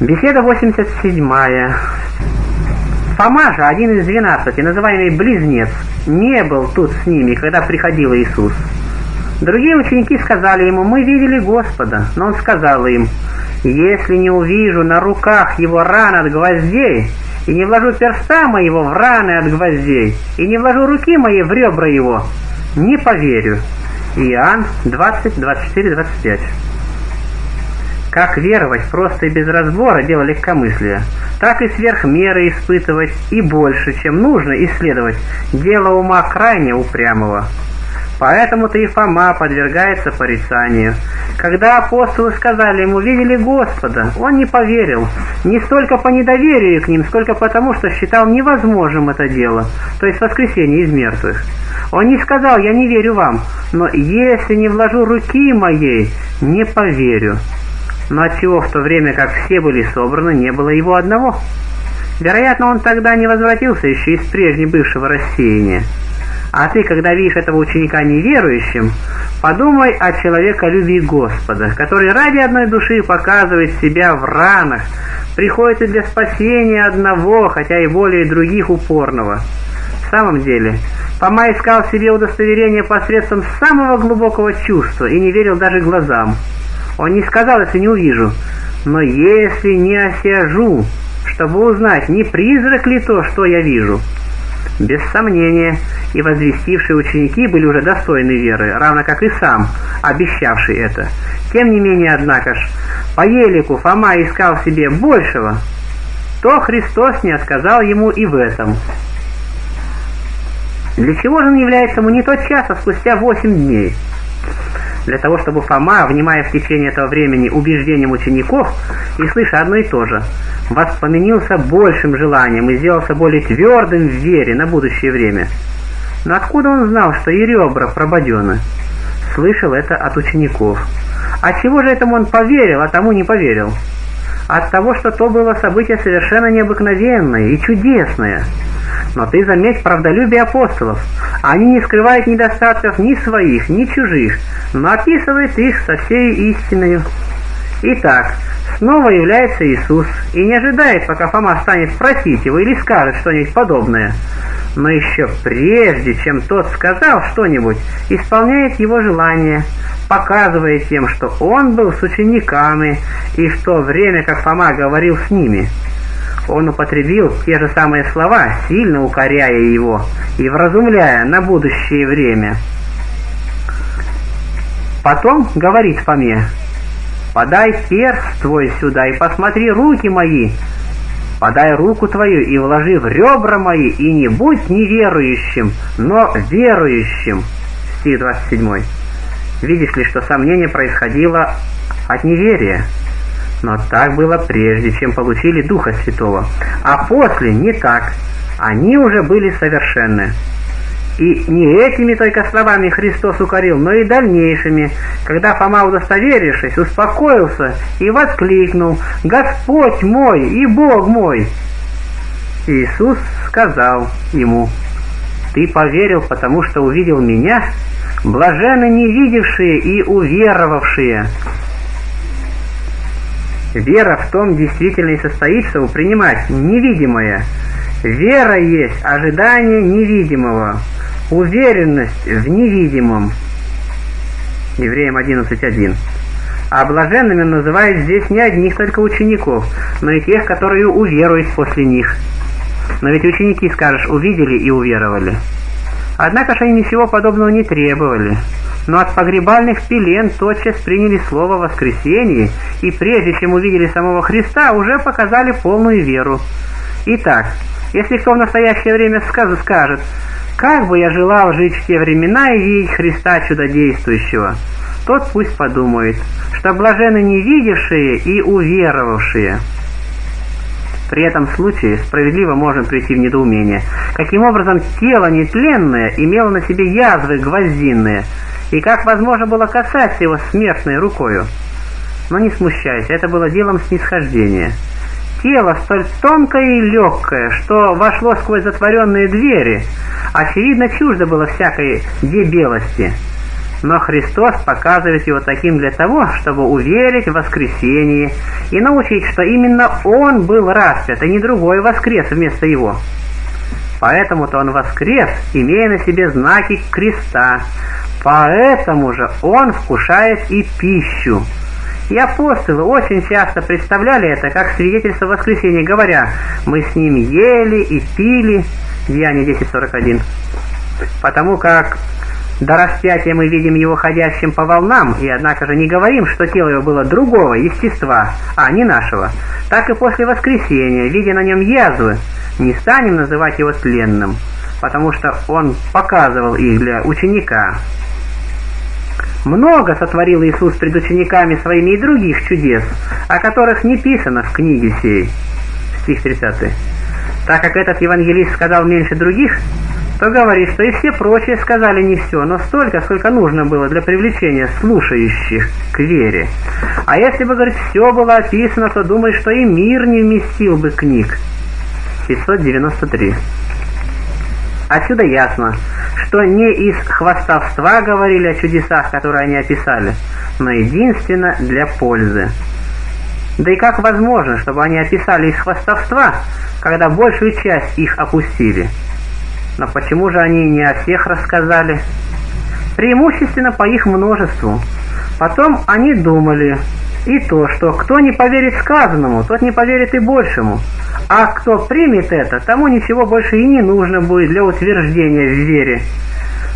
Беседа 87. Фома же, один из двенадцати, называемый Близнец, не был тут с ними, когда приходил Иисус. Другие ученики сказали ему, мы видели Господа, но он сказал им, если не увижу на руках его ран от гвоздей, и не вложу перста моего в раны от гвоздей, и не вложу руки мои в ребра его, не поверю. Иоанн 20, 24, 25. Как веровать просто и без разбора дело легкомыслия, так и сверх меры испытывать и больше, чем нужно исследовать, дело ума крайне упрямого. Поэтому-то и Фома подвергается порицанию. Когда апостолы сказали ему «видели Господа», он не поверил, не столько по недоверию к ним, сколько потому, что считал невозможным это дело, то есть воскресение из мертвых. Он не сказал «я не верю вам», но «если не вложу руки моей, не поверю». Но отчего в то время, как все были собраны, не было его одного? Вероятно, он тогда не возвратился еще из прежней бывшего рассеяния. А ты, когда видишь этого ученика неверующим, подумай о человеколюбии Господа, который ради одной души показывает себя в ранах, приходит и для спасения одного, хотя и более других упорного. В самом деле, Фома искал себе удостоверение посредством самого глубокого чувства и не верил даже глазам. Он не сказал, если не увижу, но если не осяжу, чтобы узнать, не призрак ли то, что я вижу. Без сомнения, и возвестившие ученики были уже достойны веры, равно как и сам, обещавший это. Тем не менее, однако ж, по елику Фома искал себе большего, то Христос не отказал ему и в этом. Для чего же он является ему не тот час, а спустя восемь дней? Для того, чтобы Фома, внимая в течение этого времени убеждениям учеников и слыша одно и то же, воспламенился большим желанием и сделался более твердым в вере на будущее время. Но откуда он знал, что и ребра прободены? Слышал это от учеников. От чего же этому он поверил, а тому не поверил? От того, что то было событие совершенно необыкновенное и чудесное – но ты заметь правдолюбие апостолов. Они не скрывают недостатков ни своих, ни чужих, но описывают их со всей истиной. Итак, снова является Иисус и не ожидает, пока Фома станет просить его или скажет что-нибудь подобное. Но еще прежде, чем тот сказал что-нибудь, исполняет его желание, показывая тем, что он был с учениками и в то время, как Фома говорил с ними – он употребил те же самые слова, сильно укоряя его и вразумляя на будущее время. Потом говорит Фоме, «Подай перст твой сюда и посмотри руки мои, подай руку твою и вложи в ребра мои, и не будь неверующим, но верующим». Стих 27. Видишь ли, что сомнение происходило от неверия. Но так было прежде, чем получили Духа Святого. А после не так. Они уже были совершенны. И не этими только словами Христос укорил, но и дальнейшими, когда Фома, удостоверившись, успокоился и воскликнул «Господь мой и Бог мой!» Иисус сказал ему «Ты поверил, потому что увидел Меня? Блажены не видевшие и уверовавшие!» Вера в том действительно и состоит, чтобы принимать невидимое. Вера есть ожидание невидимого, уверенность в невидимом. Евреям 11.1. А блаженными называют здесь не одних только учеников, но и тех, которые уверуют после них. Но ведь ученики, скажешь, увидели и уверовали. Однако же они ничего подобного не требовали но от погребальных пелен тотчас приняли слово о воскресении и прежде чем увидели самого Христа, уже показали полную веру. Итак, если кто в настоящее время скажет «Как бы я желал жить в те времена и видеть Христа чудодействующего», тот пусть подумает, что блажены не видевшие и уверовавшие. При этом случае справедливо можно прийти в недоумение. Каким образом тело нетленное имело на себе язвы гвоздинные, и как возможно было касаться его смертной рукою. Но не смущайся, это было делом снисхождения. Тело столь тонкое и легкое, что вошло сквозь затворенные двери, очевидно чуждо было всякой дебелости. Но Христос показывает его таким для того, чтобы уверить в воскресении и научить, что именно Он был распят, а не другой воскрес вместо Его. Поэтому-то Он воскрес, имея на себе знаки креста, поэтому же Он вкушает и пищу. И апостолы очень часто представляли это как свидетельство воскресения, говоря, мы с ним ели и пили, Деяние 10.41. Потому как до распятия мы видим его ходящим по волнам, и однако же не говорим, что тело его было другого естества, а не нашего. Так и после воскресения, видя на нем язвы, не станем называть его тленным, потому что он показывал их для ученика. Много сотворил Иисус пред учениками своими и других чудес, о которых не писано в книге сей. Стих 30. Так как этот евангелист сказал меньше других, то говорит, что и все прочие сказали не все, но столько, сколько нужно было для привлечения слушающих к вере. А если бы, говорит, все было описано, то думает, что и мир не вместил бы книг. 593. Отсюда ясно, что не из хвастовства говорили о чудесах, которые они описали, но единственно для пользы. Да и как возможно, чтобы они описали из хвастовства, когда большую часть их опустили? Но почему же они не о всех рассказали? Преимущественно по их множеству. Потом они думали и то, что кто не поверит сказанному, тот не поверит и большему. А кто примет это, тому ничего больше и не нужно будет для утверждения в вере.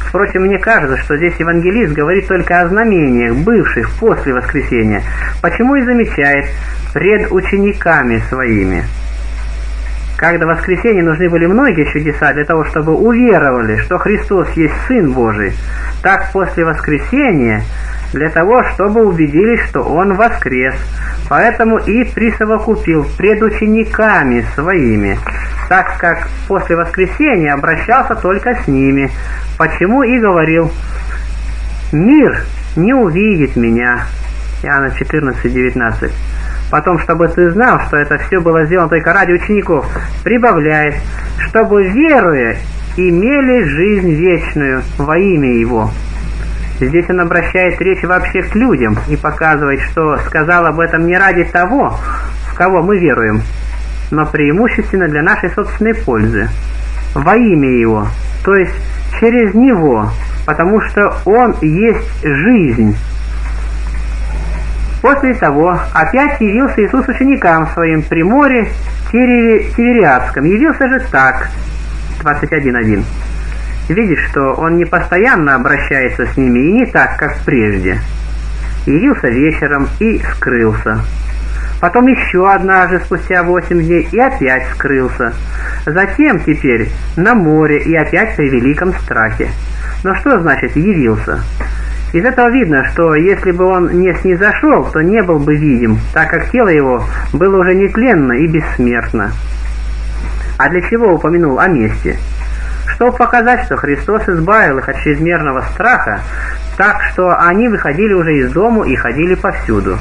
Впрочем, мне кажется, что здесь евангелист говорит только о знамениях, бывших после воскресения. Почему и замечает пред учениками своими. Как до воскресения нужны были многие чудеса для того, чтобы уверовали, что Христос есть Сын Божий, так после воскресения для того, чтобы убедились, что Он воскрес. Поэтому и присовокупил пред учениками своими, так как после воскресения обращался только с ними. Почему и говорил, «Мир не увидит меня». Иоанна 14, 19. Потом, чтобы ты знал, что это все было сделано только ради учеников, прибавляет, чтобы, веруя, имели жизнь вечную во имя Его. Здесь он обращает речь вообще к людям и показывает, что сказал об этом не ради того, в кого мы веруем, но преимущественно для нашей собственной пользы. Во имя Его, то есть через Него, потому что Он есть жизнь, После того опять явился Иисус ученикам своим при море Тивериадском. Явился же так, 21.1. Видишь, что он не постоянно обращается с ними и не так, как прежде. Явился вечером и скрылся. Потом еще однажды, спустя восемь дней, и опять скрылся. Затем теперь на море и опять при великом страхе. Но что значит «явился»? Из этого видно, что если бы он не снизошел, то не был бы видим, так как тело его было уже нетленно и бессмертно. А для чего упомянул о месте? Чтобы показать, что Христос избавил их от чрезмерного страха, так что они выходили уже из дому и ходили повсюду.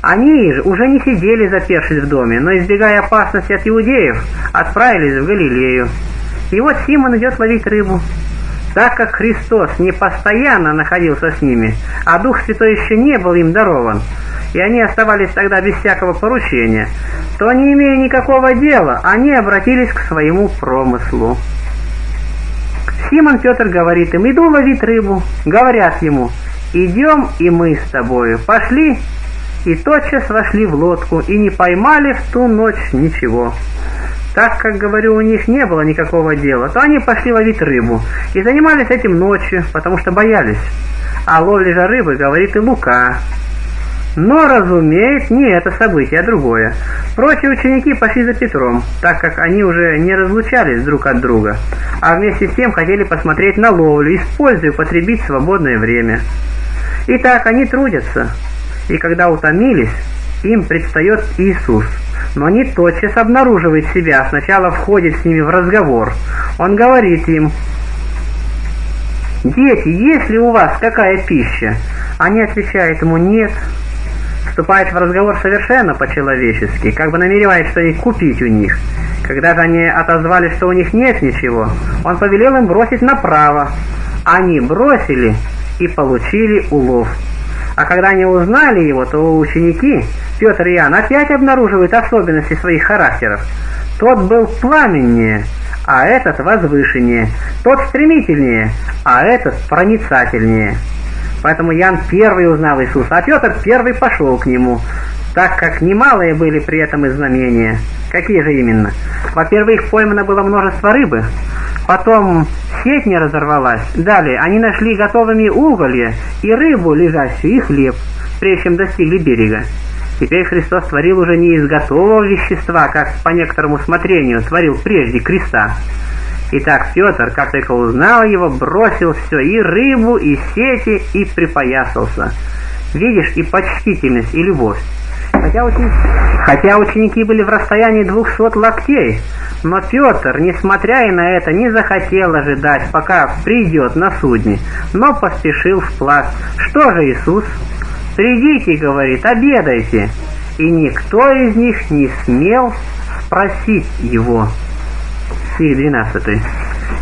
Они же уже не сидели запершись в доме, но, избегая опасности от иудеев, отправились в Галилею. И вот Симон идет ловить рыбу. Так как Христос не постоянно находился с ними, а Дух Святой еще не был им дарован, и они оставались тогда без всякого поручения, то, не имея никакого дела, они обратились к своему промыслу. Симон Петр говорит им, иду ловить рыбу. Говорят ему, идем и мы с тобою. Пошли, и тотчас вошли в лодку, и не поймали в ту ночь ничего. Так как, говорю, у них не было никакого дела, то они пошли ловить рыбу и занимались этим ночью, потому что боялись. А ловли же рыбы, говорит и Лука. Но, разумеет, не это событие, а другое. Прочие ученики пошли за Петром, так как они уже не разлучались друг от друга, а вместе с тем хотели посмотреть на ловлю, используя потребить свободное время. Итак, они трудятся, и когда утомились, им предстает Иисус – но не тотчас обнаруживает себя, сначала входит с ними в разговор. Он говорит им, «Дети, есть ли у вас какая пища?» Они отвечают ему, «Нет». Вступает в разговор совершенно по-человечески, как бы намереваясь что-нибудь купить у них. Когда же они отозвали, что у них нет ничего, он повелел им бросить направо. Они бросили и получили улов. А когда они узнали его, то ученики, Петр и Иоанн, опять обнаруживают особенности своих характеров. Тот был пламеннее, а этот возвышеннее. Тот стремительнее, а этот проницательнее. Поэтому Ян первый узнал Иисуса, а Петр первый пошел к нему, так как немалые были при этом и знамения. Какие же именно? Во-первых, поймано было множество рыбы, потом сеть не разорвалась. Далее, они нашли готовыми уголья и рыбу лежащую, и хлеб, прежде чем достигли берега. Теперь Христос творил уже не из готового вещества, как по некоторому смотрению творил прежде креста. Итак, Петр, как только узнал его, бросил все, и рыбу, и сети, и припоясался. Видишь, и почтительность, и любовь. Хотя ученики, хотя ученики были в расстоянии двухсот локтей, но Петр, несмотря и на это, не захотел ожидать, пока придет на судне, но поспешил вплавь. Что же Иисус? «Придите, — говорит, — обедайте». И никто из них не смел спросить его. Стих 12.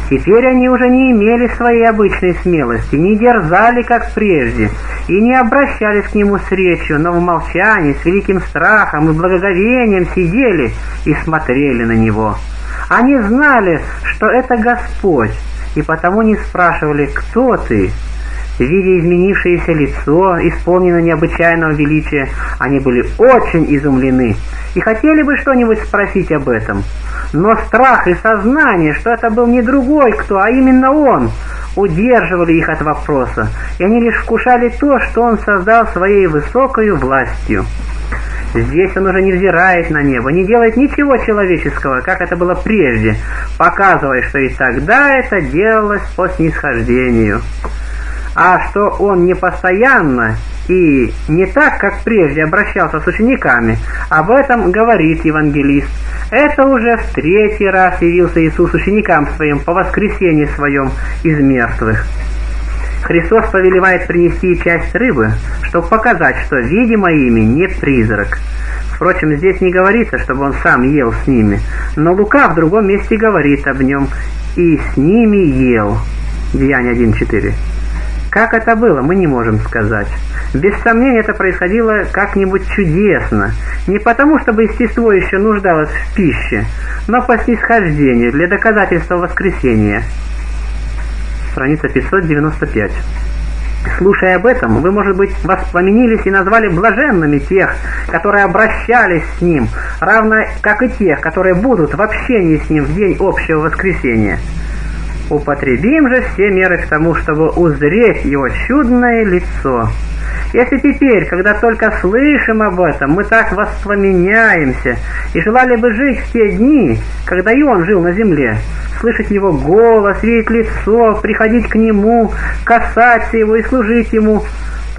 Теперь они уже не имели своей обычной смелости, не дерзали, как прежде, и не обращались к нему с речью, но в молчании, с великим страхом и благоговением сидели и смотрели на него. Они знали, что это Господь, и потому не спрашивали «Кто ты?». Видя изменившееся лицо, исполненное необычайного величия, они были очень изумлены и хотели бы что-нибудь спросить об этом. Но страх и сознание, что это был не другой кто, а именно он, удерживали их от вопроса, и они лишь вкушали то, что он создал своей высокою властью. Здесь он уже не взирает на небо, не делает ничего человеческого, как это было прежде, показывая, что и тогда это делалось по снисхождению. А что он не постоянно и не так, как прежде обращался с учениками, об этом говорит евангелист. Это уже в третий раз явился Иисус ученикам своим по воскресенье своем из мертвых. Христос повелевает принести часть рыбы, чтобы показать, что видимо ими не призрак. Впрочем, здесь не говорится, чтобы он сам ел с ними, но Лука в другом месте говорит об нем «и с ними ел». Деяние 1.4. Как это было, мы не можем сказать. Без сомнения, это происходило как-нибудь чудесно. Не потому, чтобы естество еще нуждалось в пище, но по снисхождению, для доказательства воскресения. Страница 595. Слушая об этом, вы, может быть, воспламенились и назвали блаженными тех, которые обращались с Ним, равно как и тех, которые будут в общении с Ним в день общего воскресения. Употребим же все меры к тому, чтобы узреть его чудное лицо. Если теперь, когда только слышим об этом, мы так воспламеняемся и желали бы жить в те дни, когда и он жил на земле, слышать его голос, видеть лицо, приходить к нему, касаться его и служить ему,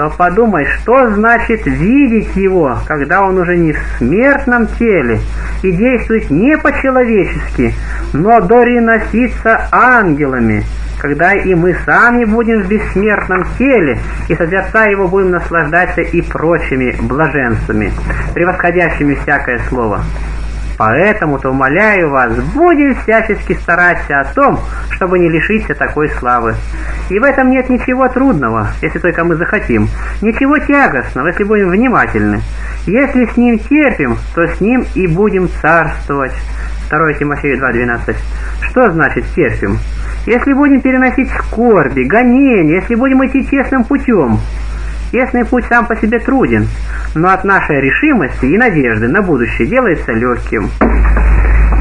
то подумай, что значит видеть его, когда он уже не в смертном теле и действует не по-человечески, но дориносится ангелами, когда и мы сами будем в бессмертном теле, и созерцая его будем наслаждаться и прочими блаженствами, превосходящими всякое слово. Поэтому-то, умоляю вас, будем всячески стараться о том, чтобы не лишиться такой славы. И в этом нет ничего трудного, если только мы захотим, ничего тягостного, если будем внимательны. Если с ним терпим, то с ним и будем царствовать. 2 Тимофею 2.12. Что значит терпим? Если будем переносить скорби, гонения, если будем идти честным путем, Тесный путь сам по себе труден, но от нашей решимости и надежды на будущее делается легким.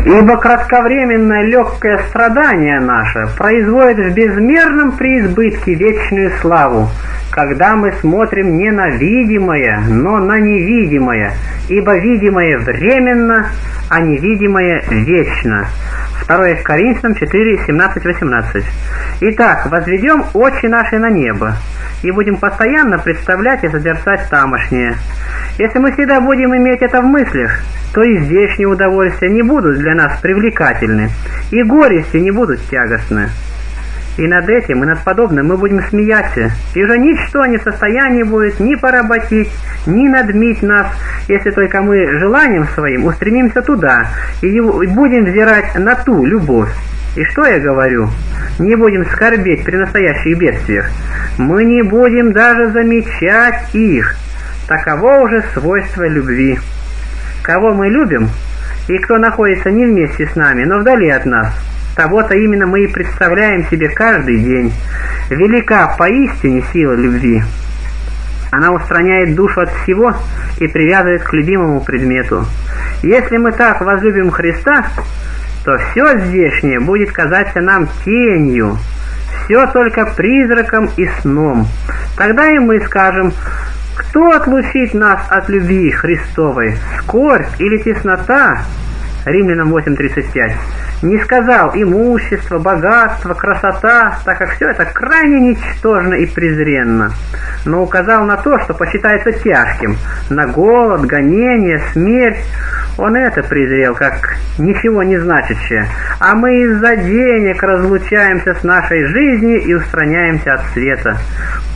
Ибо кратковременное легкое страдание наше производит в безмерном преизбытке вечную славу, когда мы смотрим не на видимое, но на невидимое, ибо видимое временно, а невидимое вечно. 2 Коринфянам 4, 17, 18. Итак, возведем очи наши на небо, и будем постоянно представлять и созерцать тамошнее. Если мы всегда будем иметь это в мыслях, то и здешние удовольствия не будут для нас привлекательны, и горести не будут тягостны. И над этим, и над подобным мы будем смеяться, и уже ничто не в состоянии будет ни поработить, ни надмить нас, если только мы желанием своим устремимся туда, и будем взирать на ту любовь, И что я говорю? Не будем скорбеть при настоящих бедствиях. Мы не будем даже замечать их. Таково уже свойство любви. Кого мы любим, и кто находится не вместе с нами, но вдали от нас, того-то именно мы и представляем себе каждый день. Велика поистине сила любви. Она устраняет душу от всего и привязывает к любимому предмету. Если мы так возлюбим Христа, то все здешнее будет казаться нам тенью, все только призраком и сном. Тогда и мы скажем, кто отлучит нас от любви Христовой, скорбь или теснота? Римлянам 8.35 не сказал имущество, богатство, красота, так как все это крайне ничтожно и презренно, но указал на то, что посчитается тяжким, на голод, гонение, смерть. Он это презрел, как ничего не значащее, а мы из-за денег разлучаемся с нашей жизнью и устраняемся от света.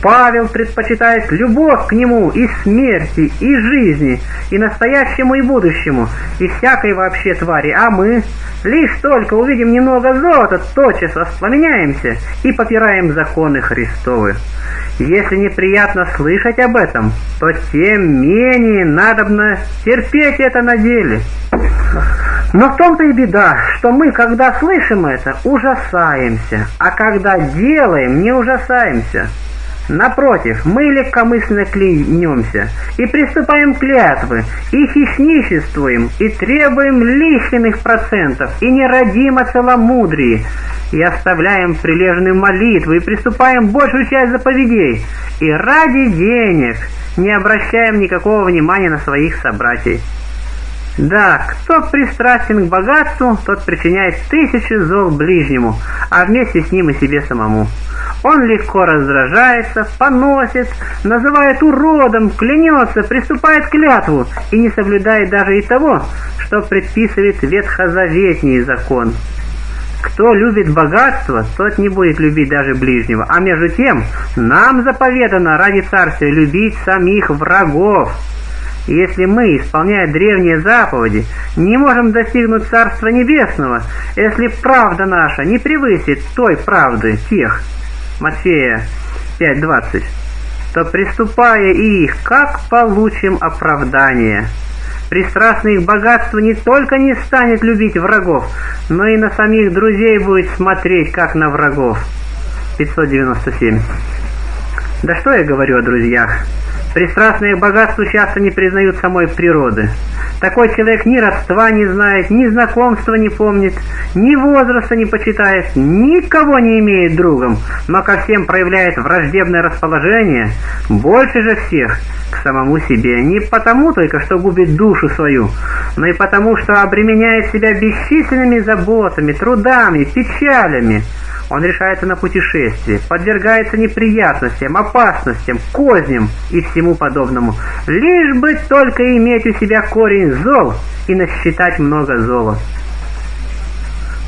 Павел предпочитает любовь к нему и смерти, и жизни, и настоящему, и будущему, и всякой вообще твари, а мы Лишь только увидим немного золота, тотчас воспламеняемся и попираем законы Христовы. Если неприятно слышать об этом, то тем менее надобно терпеть это на деле. Но в том-то и беда, что мы, когда слышим это, ужасаемся, а когда делаем, не ужасаемся. Напротив, мы легкомысленно клянемся и приступаем к клятвы, и хищничествуем, и требуем лишних процентов, и не родим о целомудрии, и оставляем прилежную молитву, и приступаем большую часть заповедей, и ради денег не обращаем никакого внимания на своих собратьев. Да, кто пристрастен к богатству, тот причиняет тысячи зол ближнему, а вместе с ним и себе самому. Он легко раздражается, поносит, называет уродом, клянется, приступает к клятву и не соблюдает даже и того, что предписывает ветхозаветний закон. Кто любит богатство, тот не будет любить даже ближнего. А между тем, нам заповедано ради царствия любить самих врагов. И если мы, исполняя древние заповеди, не можем достигнуть Царства Небесного, если правда наша не превысит той правды тех, Матфея 5.20, то приступая их, как получим оправдание? Пристрастный их богатству не только не станет любить врагов, но и на самих друзей будет смотреть, как на врагов. 597. Да что я говорю о друзьях? Пристрастные к богатству часто не признают самой природы. Такой человек ни родства не знает, ни знакомства не помнит, ни возраста не почитает, никого не имеет другом, но ко всем проявляет враждебное расположение, больше же всех к самому себе, не потому только, что губит душу свою, но и потому, что обременяет себя бесчисленными заботами, трудами, печалями, он решается на путешествие, подвергается неприятностям, опасностям, козням и всему подобному, лишь бы только иметь у себя корень зол и насчитать много зола.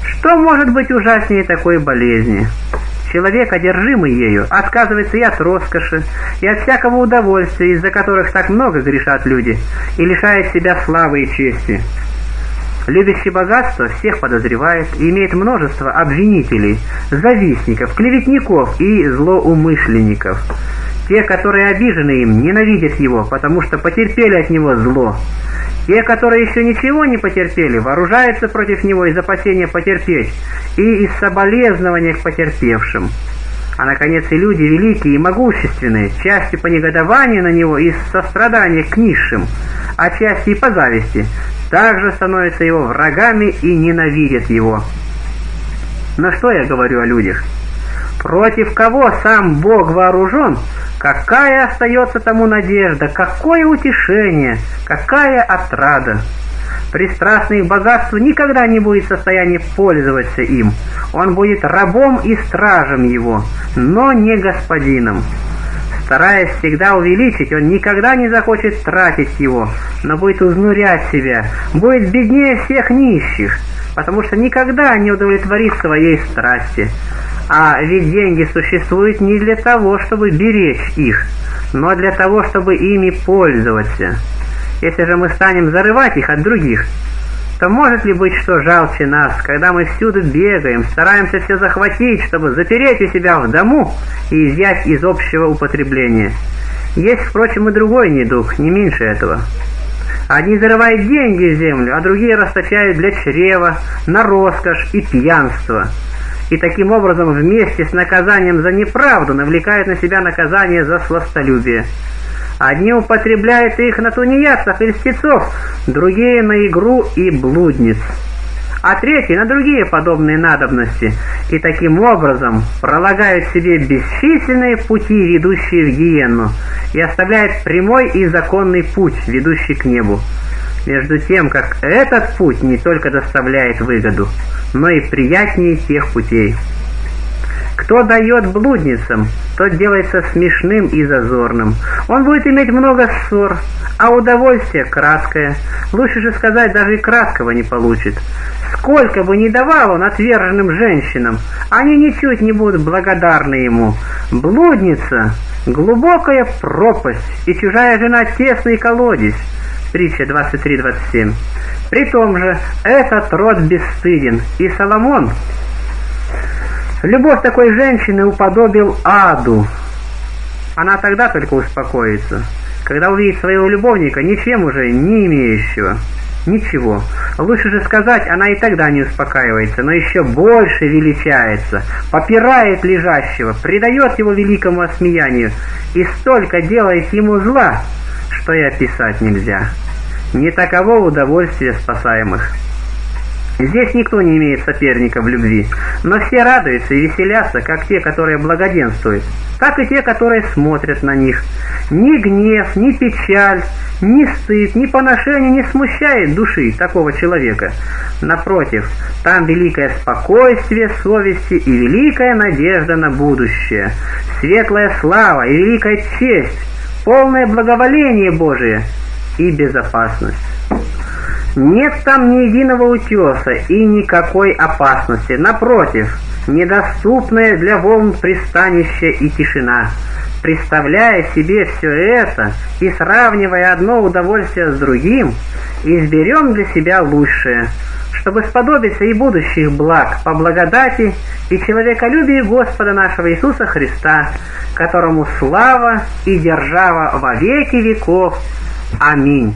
Что может быть ужаснее такой болезни? Человек, одержимый ею, отказывается и от роскоши, и от всякого удовольствия, из-за которых так много грешат люди, и лишает себя славы и чести. Любящий богатство всех подозревает и имеет множество обвинителей, завистников, клеветников и злоумышленников. Те, которые обижены им, ненавидят его, потому что потерпели от него зло. Те, которые еще ничего не потерпели, вооружаются против него из опасения потерпеть и из соболезнования к потерпевшим. А, наконец, и люди великие и могущественные, частью по негодованию на него и сострадания к низшим, а частью и по зависти, также становятся его врагами и ненавидят его. Но что я говорю о людях? Против кого сам Бог вооружен, какая остается тому надежда, какое утешение, какая отрада. Пристрастный к богатству никогда не будет в состоянии пользоваться им. Он будет рабом и стражем его, но не господином. Стараясь всегда увеличить, он никогда не захочет тратить его, но будет узнурять себя, будет беднее всех нищих, потому что никогда не удовлетворит своей страсти. А ведь деньги существуют не для того, чтобы беречь их, но для того, чтобы ими пользоваться. Если же мы станем зарывать их от других, то может ли быть что жалче нас, когда мы всюду бегаем, стараемся все захватить, чтобы запереть у себя в дому и изъять из общего употребления? Есть, впрочем, и другой недуг, не меньше этого. Одни зарывают деньги в землю, а другие расточают для чрева, на роскошь и пьянство. И таким образом вместе с наказанием за неправду навлекают на себя наказание за сластолюбие. Одни употребляют их на тунеядцев и льстецов, другие на игру и блудниц, а третьи на другие подобные надобности, и таким образом пролагают себе бесчисленные пути, ведущие в гиенну, и оставляют прямой и законный путь, ведущий к небу. Между тем, как этот путь не только доставляет выгоду, но и приятнее тех путей. Кто дает блудницам, тот делается смешным и зазорным. Он будет иметь много ссор, а удовольствие краткое. Лучше же сказать, даже и краткого не получит. Сколько бы ни давал он отверженным женщинам, они ничуть не будут благодарны ему. Блудница — глубокая пропасть, и чужая жена — тесный колодец. Притча 23-27. При том же этот род бесстыден, и Соломон Любовь такой женщины уподобил аду. Она тогда только успокоится, когда увидит своего любовника, ничем уже не имеющего. Ничего. Лучше же сказать, она и тогда не успокаивается, но еще больше величается, попирает лежащего, предает его великому осмеянию и столько делает ему зла, что и описать нельзя. Не таково удовольствие спасаемых. Здесь никто не имеет соперника в любви, но все радуются и веселятся, как те, которые благоденствуют, так и те, которые смотрят на них. Ни гнев, ни печаль, ни стыд, ни поношение не смущает души такого человека. Напротив, там великое спокойствие совести и великая надежда на будущее, светлая слава и великая честь, полное благоволение Божие и безопасность. Нет там ни единого утеса и никакой опасности. Напротив, недоступное для волн пристанище и тишина. Представляя себе все это и сравнивая одно удовольствие с другим, изберем для себя лучшее, чтобы сподобиться и будущих благ по благодати и человеколюбии Господа нашего Иисуса Христа, которому слава и держава во веки веков. Аминь.